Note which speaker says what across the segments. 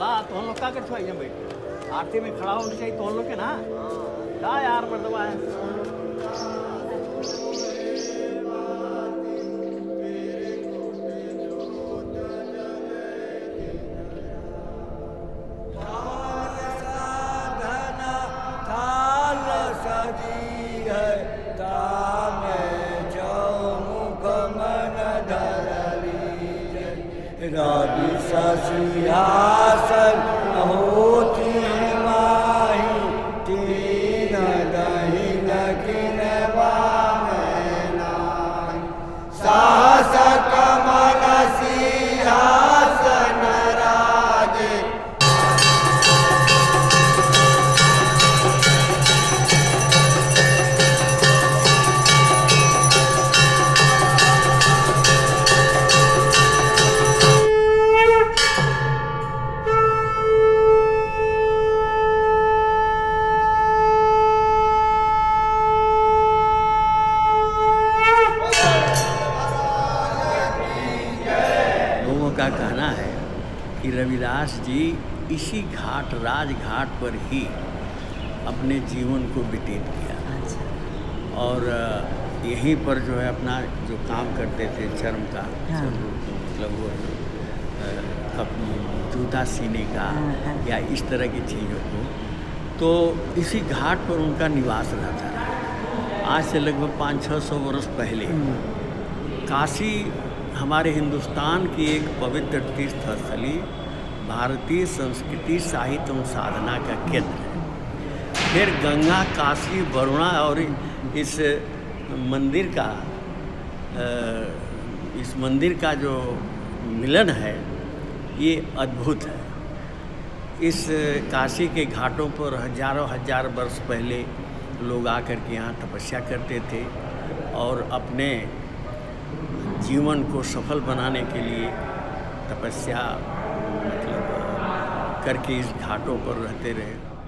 Speaker 1: चला तो हम लोग का कर छुआइए बैठ आरती में खड़ा होना चाहिए तो हम लोग के ना? का यार मतलब है
Speaker 2: रवि ससियासन होती
Speaker 1: कि रविदास जी इसी घाट राजघाट पर ही अपने जीवन को व्यतीत किया। और यहीं पर जो है अपना जो काम करते थे चर्म का
Speaker 3: हाँ।
Speaker 1: मतलब वो जूता सीने का
Speaker 3: हाँ, हाँ।
Speaker 1: या इस तरह की चीज़ों को। तो इसी घाट पर उनका निवास रहता था। आज से लगभग पाँच छः सौ वर्ष पहले काशी हमारे हिंदुस्तान की एक पवित्र तीर्थ स्थली भारतीय संस्कृति साहित्य एवं साधना का केंद्र है। फिर गंगा, काशी, वरुणा और इस मंदिर का इस मंदिर का जो मिलन है, ये अद्भुत है। इस काशी के घाटों पर हज़ारों, हज़ार वर्ष पहले लोग आकर के यहाँ तपस्या करते थे और अपने जीवन को सफल बनाने के लिए तपस्या करके इस घाटों पर रहते रहे।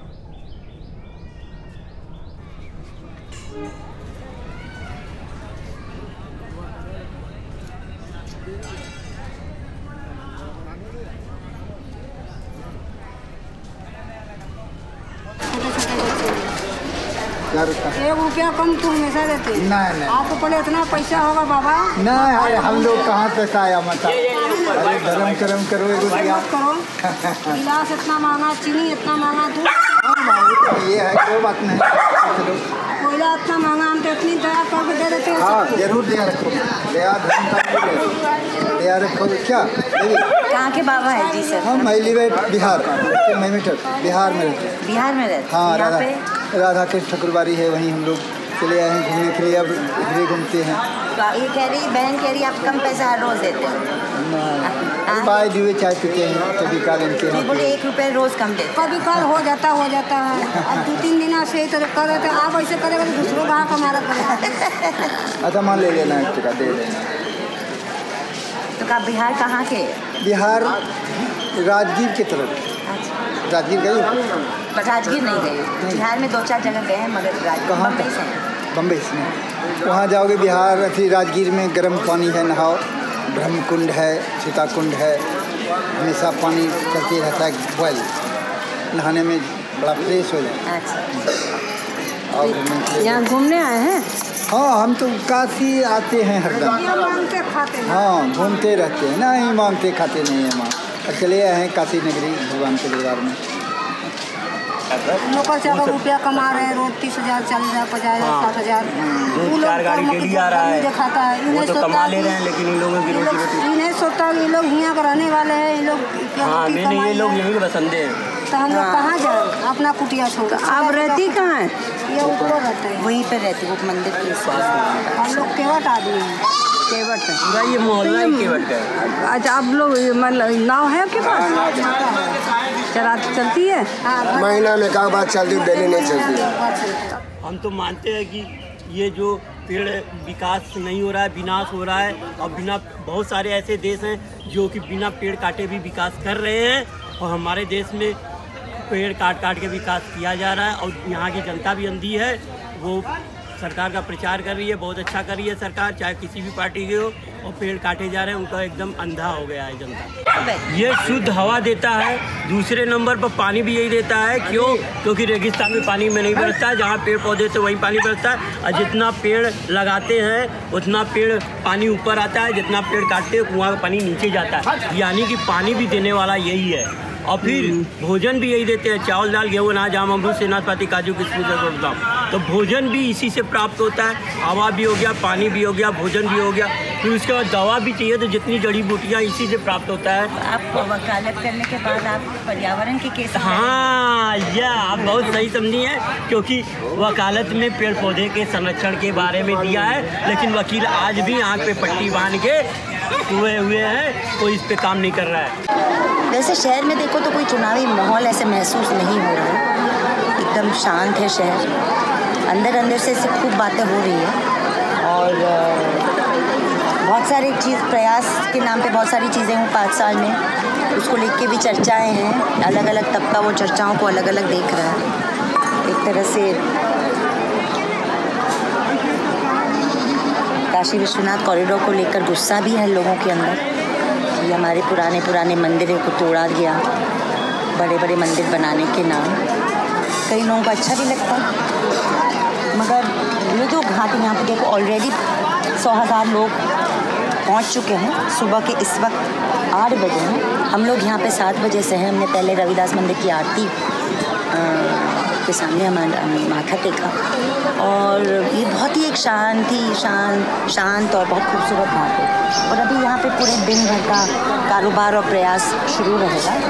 Speaker 4: क्या
Speaker 3: एक रुपया कम तो हमेशा देते।
Speaker 4: नहीं, नहीं।
Speaker 3: आपको पहले इतना पैसा होगा बाबा।
Speaker 4: नहीं अरे हम लोग कहाँ पैसा आया मत अरे गरम गरम करो
Speaker 3: एक करो। गिलास इतना महँगा चीनी इतना महँगा दूध।
Speaker 4: हाँ, मांगो तो ये है कोई बात नहीं।
Speaker 3: कोयला महँगा हम तो इतनी दया करके दे देते हैं?
Speaker 4: हाँ ज़रूर दिया रखो। दया धर्म का दया रखो। क्या?
Speaker 5: कहाँ के बाबा है? जी सर।
Speaker 4: हम बिहार। मैमीटर बिहार में रहते हैं।
Speaker 5: बिहार में रहते
Speaker 4: हाँ? राधा राधा कृष्ण ठकुरबाड़ी है वहीं हम लोग चले आए हैं घूमने के लिए। अब घूमते हैं।
Speaker 5: तो ये कह रही बहन कह रही आप कम पैसा हर रोज देते हैं।
Speaker 4: बाय दिए चाय पीते हैं कभी काल इनके
Speaker 5: नहीं बोले एक रुपये रोज कम देते
Speaker 3: कभी कल हो जाता हो जाता। है अब दो तीन दिन से तो कर रहे थे आप ऐसे करेगा तो दूसरों का हक हमारा करेगा
Speaker 4: अच्छा मान ले लेना एक टका दे देना।
Speaker 5: तो का बिहार कहाँ के?
Speaker 4: बिहार राजगीर की तरफ़।
Speaker 5: अच्छा।
Speaker 4: राजगीर गई
Speaker 5: राजगीर नहीं गए। बिहार में दो चार जगह गए हैं मगर राजगीर
Speaker 4: कहाँ
Speaker 5: बम्बई से।
Speaker 4: बम्बई से। वहाँ जाओगे बिहार अथी राजगीर में गर्म पानी है नहाओ। ब्रह्म कुंड है सीता कुंड है हमेशा पानी चलते रहता है बॉयल नहाने में बड़ा फ्रेश हो जाए
Speaker 5: अच्छा।
Speaker 4: और
Speaker 3: यहाँ घूमने आए हैं?
Speaker 4: हाँ हम तो काशी आते हैं हरदम
Speaker 3: हैं।
Speaker 4: हाँ घूमते रहते हैं। नहीं मांगते खाते नहीं है माँ चले आए हैं काशी नगरी भगवान के दरबार में।
Speaker 3: नौकर चाकर रुपया कमा रहे हैं रोज तीस हज़ार चालीस हज़ार पचास हज़ार साठ हज़ार वो लोग
Speaker 6: चार गाड़ी
Speaker 3: कर्म
Speaker 6: डेली
Speaker 3: की
Speaker 6: आ रहा है।
Speaker 3: दिखाता है। इन्हें
Speaker 6: तो
Speaker 3: सोचता
Speaker 6: ले रहे हैं लेकिन इन लोगों की
Speaker 3: ये
Speaker 6: रोटी
Speaker 3: इन्हें सोचता ये लोग यहाँ के रहने वाले हैं ये लोग
Speaker 6: हाँ
Speaker 3: रोटी
Speaker 6: नहीं नहीं ये लोग
Speaker 3: है।
Speaker 6: यहीं बसंदे हैं।
Speaker 3: तो हम लोग कहाँ जाए? अपना कुटिया छोड़
Speaker 7: आप रहती कहाँ है?
Speaker 3: ये ऊपर रहते हैं।
Speaker 5: वहीं पे रहती वो मंदिर के पास
Speaker 3: हम लोग केवट आदमी हैं।
Speaker 7: केवट। है
Speaker 6: पूरा ये मोहल्ला केवट का है।
Speaker 7: अच्छा आप लोग मतलब नाव है आपके पास? चला चलती है?
Speaker 8: महीना में का बात चलती है डेली नहीं चलती है।
Speaker 6: हम तो मानते हैं कि ये जो पेड़ विकास नहीं हो रहा है विनाश हो रहा है और बिना बहुत सारे ऐसे देश हैं जो कि बिना पेड़ काटे भी विकास कर रहे हैं और हमारे देश में पेड़ काट काट के विकास किया जा रहा है और यहाँ की जनता भी अंधी है वो सरकार का प्रचार कर रही है, बहुत अच्छा कर रही है सरकार, चाहे किसी भी पार्टी के हो, और पेड़ काटे जा रहे हैं, उनका एकदम अंधा हो गया है जनता। ये शुद्ध हवा देता है, दूसरे नंबर पर पानी भी यही देता है, क्यों? क्योंकि रेगिस्तान में पानी में नहीं बरसता, जहाँ पेड़ पौधे से वहीं पानी बरसता है, और जितना पेड़ लगाते हैं, उतना पेड़ पानी ऊपर आता है, जितना पेड़ काटते हैं, वहाँ पानी नीचे जाता है। यानी कि पानी भी देने वाला यही है। और फिर भोजन भी यही देते हैं चावल दाल गेहूँ अनाज आम अमरूद से नाशपाती काजू किशमिश और बादाम तो भोजन भी इसी से प्राप्त होता है। हवा भी हो गया पानी भी हो गया भोजन भी हो गया। फिर उसके बाद दवा भी चाहिए तो जितनी जड़ी बूटियाँ इसी से प्राप्त होता है।
Speaker 5: आप वकालत करने के बाद आप पर्यावरण के केस
Speaker 6: हाँ यह आप बहुत सही समझी है क्योंकि वकालत में पेड़ पौधे के संरक्षण के बारे में दिया है लेकिन वकील आज भी आँख पे पट्टी बाँध के हुए हुए हैं, कोई इस पे काम नहीं कर रहा है।
Speaker 5: वैसे शहर में देखो तो कोई चुनावी माहौल ऐसे महसूस नहीं हो रहा है। एकदम शांत है शहर। अंदर अंदर से ऐसी खूब बातें हो रही है। और बहुत सारे चीज़, प्रयास के नाम पे बहुत सारी चीज़ें हुई पाँच साल में। उसको लेके भी चर्चाएँ हैं। अलग अलग तबका वो चर्चाओं को अलग अलग देख रहा है। एक तरह से काशी विश्वनाथ कॉरिडोर को लेकर गुस्सा भी है लोगों के अंदर कि हमारे पुराने पुराने मंदिरों को तोड़ा गया, बड़े बड़े मंदिर बनाने के नाम। कई लोगों को अच्छा भी लगता मगर ये जो घाट यहाँ पर देखो ऑलरेडी सौ हज़ार लोग पहुँच चुके हैं, सुबह के इस वक्त आठ बजे हैं। हम लोग यहाँ पे सात बजे से हैं, हमने पहले रविदास मंदिर की आरती अ, के सामने हमारा माथा टेका। और ये बहुत ही एक शांति शांत शांत और बहुत खूबसूरत बात है। और अभी यहाँ पे पूरे दिन भर का कारोबार और प्रयास शुरू रहेगा।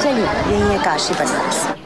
Speaker 5: चलिए यही है काशी बनारस